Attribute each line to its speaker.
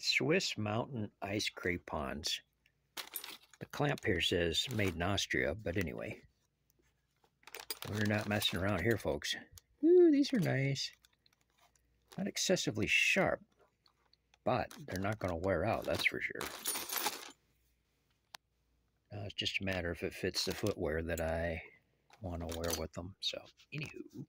Speaker 1: Swiss Mountain Ice Crampons. The clamp here says made in Austria, but anyway. We're not messing around here, folks. Ooh, these are nice. Not excessively sharp, but they're not going to wear out, that's for sure. Now it's just a matter if it fits the footwear that I want to wear with them. So, anywho.